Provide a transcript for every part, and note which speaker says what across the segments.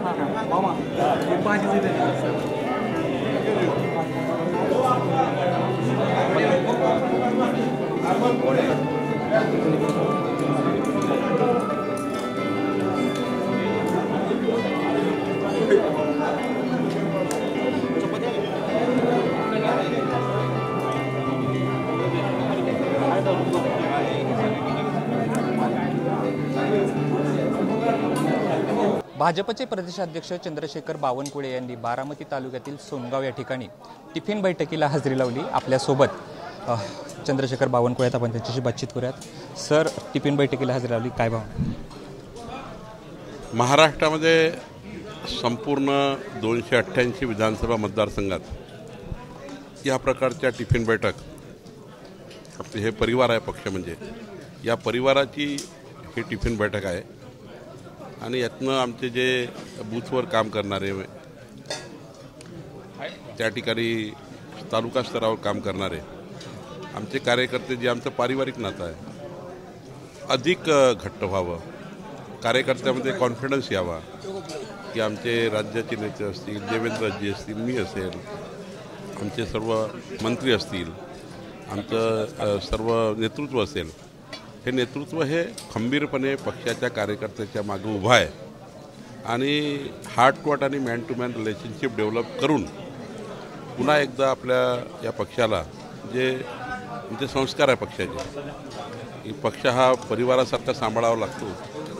Speaker 1: Mama, you buy it Thank you. भाजपचे प्रदेशाध्यक्ष चंद्रशेखर बावनकुळे यांनी बारामती तालुक्यातील सोनगाव या ठिकाणी टिफिन बैठकीला हजेरी लावली आपल्यासोबत चंद्रशेखर बावनकुळे आहेत. आपण त्यांच्याशी बातचीत करूयात. सर टिफिन बैठकीला हजेरी लावली. काय भाव?
Speaker 2: महाराष्ट्रामध्ये संपूर्ण दोनशे अठ्ठ्याऐंशी विधानसभा मतदारसंघात या प्रकारच्या टिफिन बैठक आपले हे परिवार आहे पक्ष म्हणजे. या परिवाराची ही टिफिन बैठक आहे. आणि यातनं आमचे जे बूथवर काम करणारे त्या ठिकाणी तालुका स्तरावर काम करणारे आमचे कार्यकर्ते जे आमचं पारिवारिक नातं आहे अधिक घट्ट व्हावं. कार्यकर्त्यामध्ये कॉन्फिडन्स यावा की आमचे राज्याचे नेते असतील देवेंद्रजी असतील मी असेल आमचे सर्व मंत्री असतील आमचं सर्व नेतृत्व असेल. हे नेतृत्व हे खंबीरपणे पक्षाच्या कार्यकर्त्याच्या मागे उभं आहे. आणि हार्ट टू हार्ट आणि man to man relationship develop करून पुन्हा एकदा आपल्या या पक्षाला जे जे संस्कार आहे पक्षाचे पक्ष हा परिवारासारखा सांभाळावा लागतो.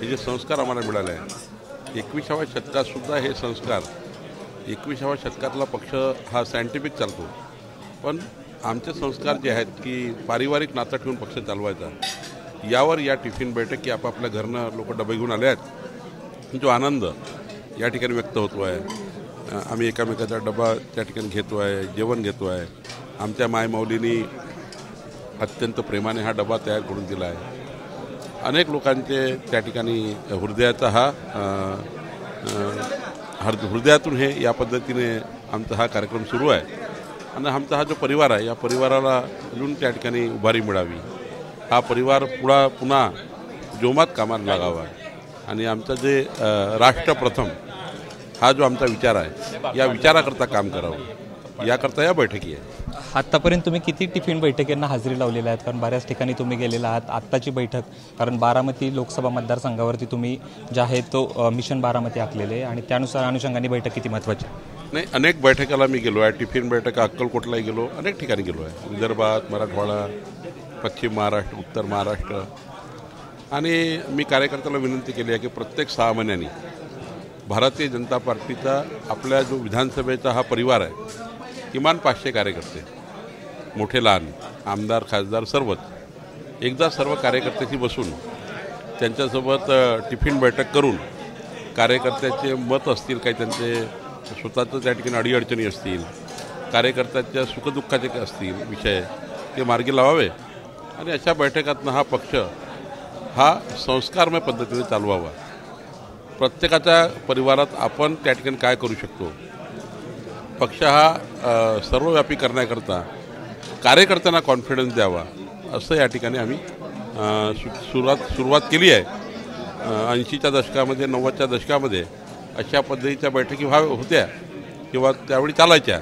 Speaker 2: हे जे संस्कार आम्हाला मिळाले आहे एकविसाव्या शतकातसुद्धा हे संस्कार एकविसाव्या शतकातला पक्ष हा सायंटिफिक चालतो. पण आमचे संस्कार जे आहेत की पारिवारिक नातं ठेवून पक्ष चालवायचा यावर या टिफिन बैठक की आपापल्या घरनं लोक डबे घेऊन आले आहेत. जो आनंद या ठिकाणी व्यक्त होतो आहे. आम्ही एकामेकाचा डबा त्या ठिकाणी घेतो आहे जेवण घेतो आहे. आमच्या मायमाऊलीनी अत्यंत प्रेमाने हा डबा तयार करून दिला आहे. अनेक लोकांचे त्या ठिकाणी हृदयाचा हा अ, हृद हृदयातून हे या पद्धतीने आमचा हा कार्यक्रम सुरू आहे. आणि आमचा हा जो परिवार आहे या परिवाराला अजून त्या ठिकाणी उभारी मिळावी. हा परिवार पुढा पुन्हा जोमात कामाला लागावा. आणि आमचं जे अ, राष्ट्र प्रथम हा जो आमचा विचार आहे या विचाराकरता काम करावं. याकरता या बैठकी आहे.
Speaker 1: आत्तापर्यंत तुम्ही किती टिफिन बैठकींना हजेरी लावलेल्या आहेत? कारण बऱ्याच ठिकाणी तुम्ही गेलेला आहात. आत्ताची बैठक कारण बारामती लोकसभा मतदारसंघावरती तुम्ही जे आहे तो मिशन बारामती आखलेले आहे. आणि त्यानुसार अनुषंगाने बैठक किती महत्त्वाची?
Speaker 2: नाही अनेक बैठकाला मी गेलो आहे. टिफिन बैठका अक्कलकोटलाही गेलो. अनेक ठिकाणी गेलो आहे. विदर्भात मराठवाडा पश्चिम महाराष्ट्र उत्तर महाराष्ट्र. आणि मी कार्यकर्त्याला विनंती केली आहे की प्रत्येक सहा महिन्यांनी भारतीय जनता पार्टीचा आपल्या जो विधानसभेचा हा परिवार आहे किमान पाचशे कार्यकर्ते मोठे लहान आमदार खासदार सर्वच एकदा सर्व कार्यकर्त्याशी बसून त्यांच्यासोबत टिफिन बैठक करून कार्यकर्त्याचे मत असतील काही त्यांचे स्वतःचं त्या ठिकाणी अडीअडचणी असतील कार्यकर्त्याच्या सुखदुःखाचे असतील विषय ते मार्गी लावावे. आणि अशा बैठकातनं हा पक्ष हा संस्कारमय पद्धतीने चालवावा. प्रत्येकाच्या परिवारात आपण त्या ठिकाणी काय करू शकतो? पक्ष हा सर्वव्यापी करण्याकरता कार्यकर्त्यांना कॉन्फिडन्स द्यावा असं या ठिकाणी आम्ही सु सुरुवात सुरुवात केली आहे. ऐंशीच्या दशकामध्ये नव्वदच्या दशकामध्ये अशा पद्धतीच्या बैठकी व्हा होत्या किंवा त्यावेळी चालायच्या.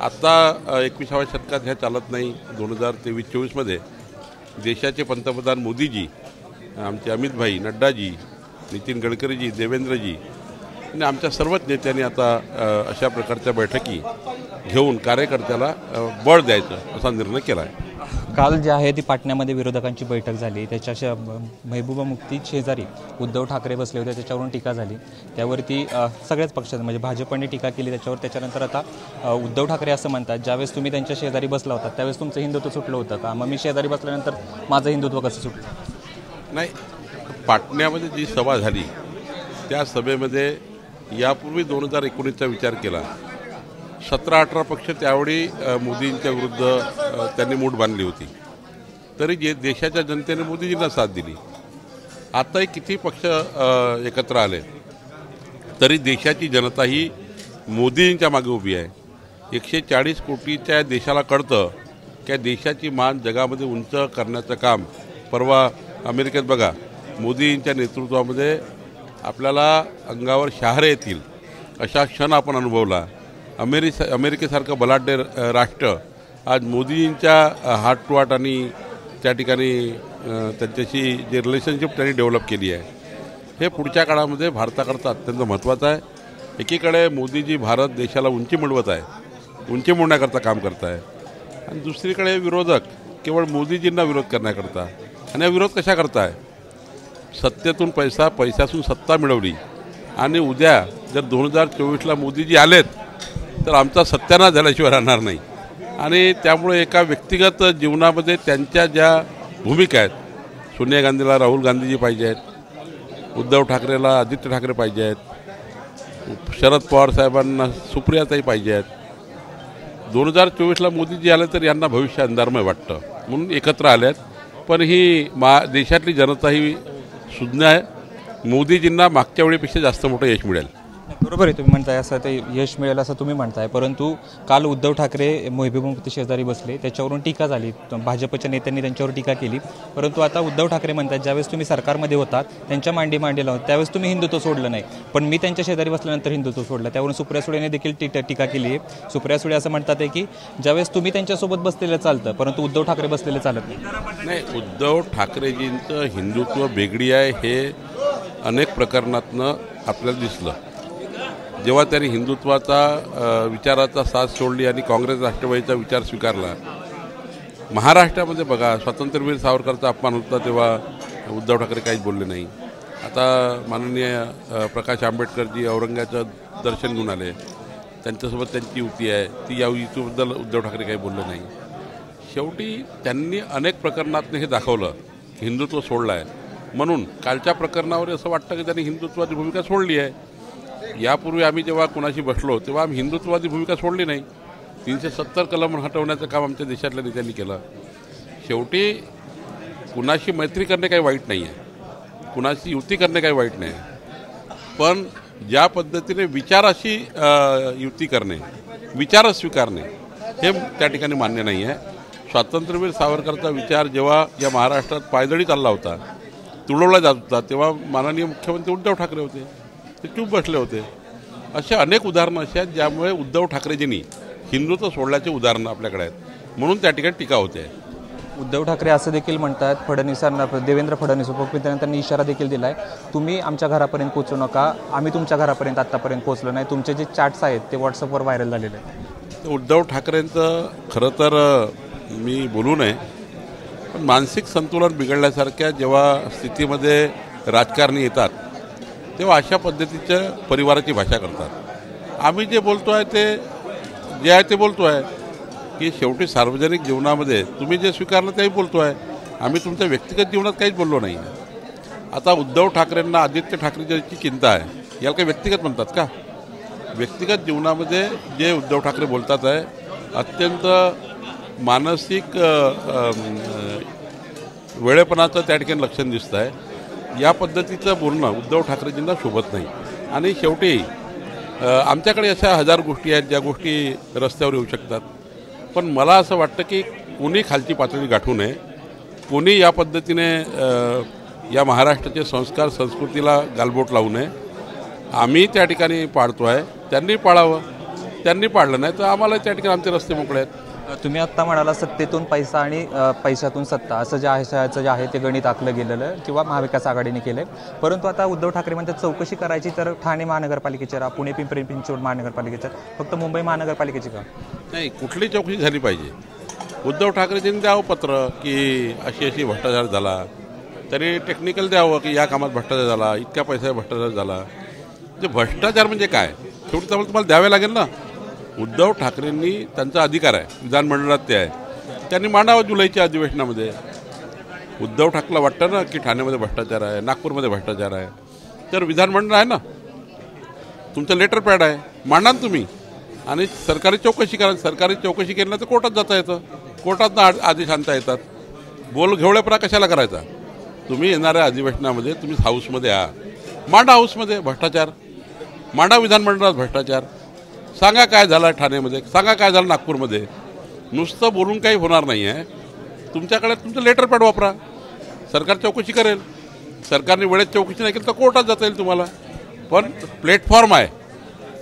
Speaker 2: आत्ता एकविसाव्या शतकात ह्या चालत नाही. दोन हजार तेवीस चोवीसमध्ये देशाचे पंतप्रधान मोदीजी आमचे अमितभाई नड्डाजी नितीन गडकरीजी देवेंद्रजी आणि आमच्या सर्वच नेत्यांनी आता अशा प्रकारच्या बैठकी घेऊन कार्यकर्त्याला बळ द्यायचं असा निर्णय केला आहे
Speaker 1: काल जे आहे ती पाटण्यामध्ये विरोधकांची बैठक झाली. त्याच्या महबूबा मुक्ती शेजारी उद्धव ठाकरे बसले होते त्याच्यावरून टीका झाली. त्यावरती सगळ्याच पक्षात म्हणजे भाजपने टीका केली त्याच्यावर त्याच्यानंतर आता उद्धव ठाकरे असं म्हणतात ज्यावेळेस तुम्ही त्यांच्या शेजारी बसला होता त्यावेळेस तुमचं हिंदुत्व सुटलं होतं का? मग मी शेजारी बसल्यानंतर माझं हिंदुत्व कसं सुटलं?
Speaker 2: नाही पाटण्यामध्ये जी सभा झाली त्या सभेमध्ये यापूर्वी दोन हजार एकोणीसचा विचार केला. सतरा अठरा पक्ष त्यावेळी मोदींच्या विरुद्ध त्यांनी मूठ बांधली होती. तरी जे देशाच्या जनतेने मोदीजींना साथ दिली. आताही किती पक्ष एकत्र आले तरी देशाची जनता ही मोदींच्या मागे उभी आहे. एकशे चाळीस कोटीच्या देशाला कळतं की देशाची मान जगामध्ये उंच करण्याचं काम परवा अमेरिकेत बघा मोदींच्या नेतृत्वामध्ये आपल्याला अंगावर शहारे येतील अशा क्षण आपण अनुभवला. अमेरिसा अमेरिकेसारखं बलाढ्य राष्ट्र आज मोदींच्या हार्ट टू हार्ट आणि त्या ठिकाणी त्यांच्याशी जे रिलेशनशिप त्यांनी डेव्हलप केली आहे हे पुढच्या काळामध्ये भारताकरता अत्यंत महत्त्वाचं आहे. एकीकडे मोदीजी भारत देशाला उंची मिळवत आहे उंची मिळण्याकरता काम करत आहे आणि दुसरीकडे विरोधक केवळ मोदीजींना विरोध करण्याकरता आणि हा विरोध कशा करताय? सत्तेतून पैसा पैशातून सत्ता मिळवली आणि उद्या जर दोन हजार चोवीसला मोदीजी आलेत तर आमचा सत्यानाश झाल्याशिवाय राहणार नाही. आणि त्यामुळे एका व्यक्तिगत जीवनामध्ये त्यांच्या ज्या भूमिका आहेत सोनिया गांधीला राहुल गांधीजी पाहिजे आहेत उद्धव ठाकरेला आदित्य ठाकरे पाहिजे आहेत शरद पवार साहेबांना सुप्रियाताई पाहिजे आहेत. दोन हजार चोवीसला मोदीजी आले तर यांना भविष्य अंधारमय वाटतं. म्हणून एकत्र आल्यात पण ही मा देशातली जनता ही सुज्ञ आहे. मोदीजींना मागच्या वेळेपेक्षा जास्त मोठं यश मिळेल.
Speaker 1: बरोबर आहे तुम्ही म्हणताय असं ते यश मिळेल असं तुम्ही म्हणताय परंतु काल उद्धव ठाकरे महबूब शेजारी बसले त्याच्यावरून टीका झाली भाजपच्या नेत्यांनी त्यांच्यावर टीका केली परंतु आता उद्धव ठाकरे म्हणतात ज्यावेळेस तुम्ही सरकारमध्ये होतात त्यांच्या मांडी मांडीला होत त्यावेळेस तुम्ही हिंदुत्व सोडलं नाही. पण मी त्यांच्या शेजारी बसल्यानंतर हिंदुत्व सोडलं त्यावरून सुप्रिया सुळेने देखील टी टीका केली आहे. सुप्रिया सुळे असं म्हणतात आहे की ज्यावेळेस तुम्ही त्यांच्यासोबत बसलेलं चालतं परंतु उद्धव ठाकरे बसलेले चालत नाही.
Speaker 2: उद्धव ठाकरेजींचं हिंदुत्व वेगळी आहे हे अनेक प्रकरणातनं आपल्याला दिसलं. जेव्हा त्यांनी हिंदुत्वाचा विचाराचा साथ सोडली आणि काँग्रेस राष्ट्रवादीचा विचार स्वीकारला महाराष्ट्रामध्ये बघा स्वातंत्र्यवीर सावरकरचा अपमान होता तेव्हा उद्धव ठाकरे काहीच बोलले नाही. आता माननीय प्रकाश आंबेडकरजी औरंगाचं दर्शन घेऊन आले. त्यांच्यासोबत त्यांची युती आहे. ती या युतीबद्दल उद्धव ठाकरे काही बोलले नाही. शेवटी त्यांनी अनेक प्रकरणातनं हे दाखवलं हिंदुत्व सोडलं आहे म्हणून कालच्या प्रकरणावर असं वाटतं की त्यांनी हिंदुत्वाची भूमिका सोडली आहे. यापूर्वी आम्ही जेव्हा कुणाशी बसलो तेव्हा आम्ही हिंदुत्ववादी भूमिका सोडली नाही. तीनशे सत्तर कलम हटवण्याचं काम आमच्या देशातल्या नेत्यांनी केलं. शेवटी कुणाशी मैत्री करणे काही वाईट नाही आहे कुणाशी युती करणे काही वाईट नाही आहे पण ज्या पद्धतीने विचाराशी युती करणे विचार स्वीकारणे हे त्या ठिकाणी मान्य नाही आहे स्वातंत्र्यवीर सावरकरचा विचार जेव्हा या महाराष्ट्रात पायदळी चालला होता तुडवला जात होता तेव्हा माननीय मुख्यमंत्री उद्धव ठाकरे होते. ते चूप बसले होते. असे अनेक उदाहरणं अशी आहेत ज्यामुळे उद्धव ठाकरेजींनी हिंदुत्व सोडल्याचे उदाहरणं आपल्याकडे आहेत. म्हणून त्या ठिकाणी टीका होते.
Speaker 1: उद्धव ठाकरे असं देखील म्हणतात फडणवीसांना देवेंद्र फडणवीस उपमुख्यमंत्र्यांनी त्यांनी इशारा देखील दिलाय तुम्ही आमच्या घरापर्यंत पोहोचू नका आम्ही तुमच्या घरापर्यंत आतापर्यंत पोहोचलो नाही तुमचे जे चॅट्स आहेत ते व्हॉट्सअपवर व्हायरल झालेले आहेत.
Speaker 2: उद्धव ठाकरेंचं खरं तर मी बोलू नये पण मानसिक संतुलन बिघडल्यासारख्या जेव्हा स्थितीमध्ये राजकारणी येतात तेव्हा अशा पद्धतीच्या परिवाराची भाषा करतात. आम्ही जे बोलतो आहे ते जे आहे ते बोलतो आहे की शेवटी सार्वजनिक जीवनामध्ये तुम्ही जे स्वीकारलं तेही बोलतो आहे आम्ही तुमच्या व्यक्तिगत जीवनात काहीच बोललो नाही. आता उद्धव ठाकरेंना आदित्य ठाकरेची चिंता आहे. याला काही व्यक्तिगत म्हणतात का? व्यक्तिगत जीवनामध्ये जे उद्धव ठाकरे बोलतात आहे अत्यंत मानसिक वेळेपणाचं त्या ठिकाणी लक्षण दिसतं आहे या पद्धतीचं बोलणं उद्धव ठाकरेजींना शोभत नाही. आणि शेवटी आमच्याकडे अशा हजार गोष्टी आहेत ज्या गोष्टी रस्त्यावर येऊ शकतात. पण मला असं वाटतं की कोणी खालची पातळी गाठू नये. कोणी या पद्धतीने या महाराष्ट्राचे संस्कार संस्कृतीला गालबोट लावू नये. आम्ही त्या ठिकाणी पाळतो आहे त्यांनी पाळावं. त्यांनी पाळलं नाही तर आम्हाला त्या ठिकाणी आमचे रस्ते मोकळे आहेत.
Speaker 1: तुम्ही आत्ता म्हणाला सत्तेतून पैसा आणि पैशातून सत्ता. असं जे आहे शहराचं जे आहे ते गणित आखलं गेलेलं किंवा महाविकास आघाडीने केलंय. परंतु आता उद्धव ठाकरे म्हणतात चौकशी करायची तर ठाणे महानगरपालिकेच्या राहा, पुणे पिंपरी चिंचवड महानगरपालिकेच्या फक्त मुंबई महानगरपालिकेची का?
Speaker 2: नाही कुठली चौकशी झाली पाहिजे. उद्धव ठाकरेजींनी द्यावं पत्र की अशी अशी भ्रष्टाचार झाला. तरी टेक्निकल द्यावं की या कामात भ्रष्टाचार झाला इतक्या पैसा भ्रष्टाचार झाला. म्हणजे भ्रष्टाचार म्हणजे काय? शेवटी त्यामुळे तुम्हाला द्यावे लागेल ना? उद्धव ठाकरेंनी त्यांचा अधिकार आहे विधानमंडळात ते आहे. त्यांनी मांडावं जुलैच्या अधिवेशनामध्ये. उद्धव ठाकरेला वाटतं ना की ठाण्यामध्ये भ्रष्टाचार आहे नागपूरमध्ये भ्रष्टाचार आहे. तर विधानमंडळ आहे ना. तुमचं लेटर पॅड आहे. मांडा तुम्ही. आणि सरकारी चौकशी करा. सरकारी चौकशी केली तर कोर्टात जाता येतं. कोर्टात आदेश आणता येतात. बोल घेवळेपणा कशाला करायचा? तुम्ही येणाऱ्या अधिवेशनामध्ये तुम्ही हाऊसमध्ये या मांडा हाऊसमध्ये भ्रष्टाचार. मांडा विधानमंडळात भ्रष्टाचार. सांगा काय झालं ठाण्यामध्ये? सांगा काय झालं नागपूरमध्ये? नुसतं बोलून काही होणार नाही आहे. तुमच्याकडे तुमचं लेटर पॅड वापरा. सरकार चौकशी करेल. सरकारने वेळेत चौकशी नाही केली तर कोर्टात जाता येईल तुम्हाला. पण प्लॅटफॉर्म आहे.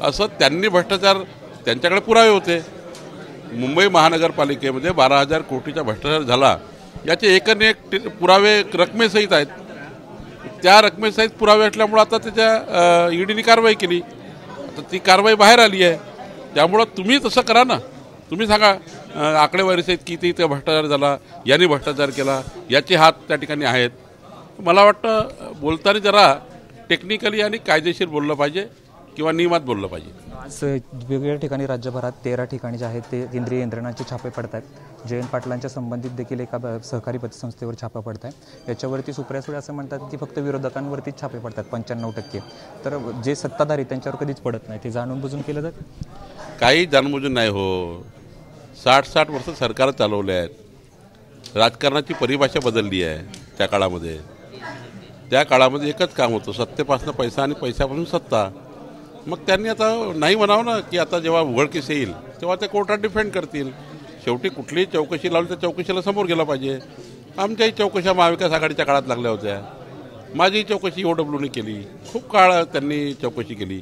Speaker 2: असं त्यांनी भ्रष्टाचार त्यांच्याकडे पुरावे होते. मुंबई महानगरपालिकेमध्ये बारा हजार कोटीचा भ्रष्टाचार झाला. याचे एकनेक पुरावे रकमेसहित आहेत. त्या रकमेसहित पुरावे असल्यामुळं आता त्याच्या ईडीने कारवाई केली. आता ती कारवाई बाहेर आली आहे. त्यामुळं तुम्ही तसं करा ना. तुम्ही सांगा अ, किती इथे भ्रष्टाचार झाला यांनी भ्रष्टाचार केला याचे हात त्या ठिकाणी आहेत. मला वाटतं बोलताना जरा टेक्निकली आणि कायदेशीर बोललं पाहिजे किंवा नियमात बोललं पाहिजे.
Speaker 1: आज वेगवेगळ्या ठिकाणी राज्यभरात तेरा ठिकाणी जे आहेत ते केंद्रीय यंत्रणांचे छापे पडत आहेत जयंत पाटलांच्या संबंधित देखील एका ब- सहकारी पतसंस्थेवर छापा पडत आहे याच्यावरती सुप्रिया सुळे असं म्हणतात की फक्त विरोधकांवरतीच छापे पडतात पंच्याण्णव टक्के. तर जे सत्ताधारी त्यांच्यावर कधीच पडत नाही ते जाणून बुजून केलं जातं?
Speaker 2: काही जाणबुजून नाही हो. साठ साठ वर्ष सरकार चालवले आहेत. राजकारणाची परिभाषा बदलली आहे त्या काळामध्ये. त्या काळामध्ये एकच काम होतं सत्तेपासून पैसा आणि पैशापासून सत्ता. मग त्यांनी आता नाही म्हणावं ना की आता जेव्हा उघडकीस येईल तेव्हा ते कोर्टात डिफेंड करतील. शेवटी कुठलीही चौकशी लावली तर चौकशीला समोर गेला पाहिजे. आमच्याही चौकशा महाविकास आघाडीच्या काळात लागल्या होत्या. माझी चौकशी ओ डब्ल्यूने केली. खूप काळ त्यांनी चौकशी केली.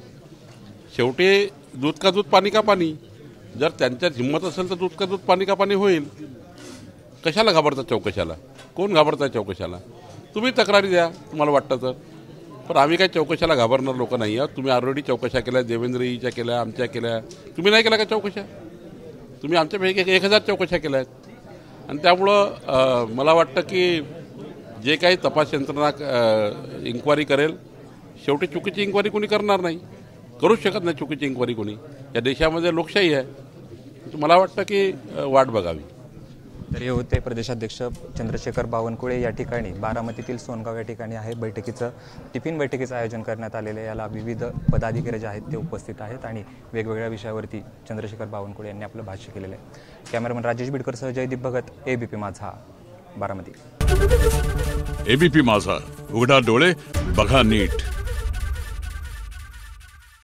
Speaker 2: शेवटी दूध का दूध पाणी का पाणी? जर त्यांच्यात हिंमत असेल तर दूध का दूध पाणी का पाणी होईल? कशाला घाबरतात चौकशाला? कोण घाबरतात चौकशाला? तुम्ही तक्रारी द्या तुम्हाला वाटतं तर. पण आम्ही काही चौकशाला घाबरणार लोक नाही आहोत. तुम्ही ऑलरेडी चौकशा केल्या देवेंद्रजीच्या केल्या आमच्या केल्या. तुम्ही नाही केल्या का चौकशा? तुम्ही आमच्यापैकी एक- हजार चौकशा केल्या आहेत. आणि त्यामुळं मला वाटतं की जे काही तपास यंत्रणा इन्क्वायरी करेल शेवटी चुकीची इन्क्वायरी कोणी करणार नाही. करूच शकत नाही चुकीची इन्क्वायरी कोणी. या देशामध्ये लोकशाही आहे. मला वाटतं की वाट बघावी.
Speaker 1: तर हे होते प्रदेशाध्यक्ष चंद्रशेखर बावनकुळे या ठिकाणी. बारामतीतील सोनगाव या ठिकाणी आहे. बैठकीचं टिफिन बैठकीचं आयोजन करण्यात आलेलं आहे. याला विविध पदाधिकारी जे आहेत ते उपस्थित आहेत आणि वेगवेगळ्या विषयावरती चंद्रशेखर बावनकुळे यांनी आपलं भाष्य केलेलं आहे. कॅमेरामन राजेश बिडकरसह जयदीप भगत एबीपी माझा बारामती.
Speaker 3: एबीपी माझा. उघडा डोळे बघा नीट.